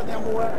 Cadê a rua?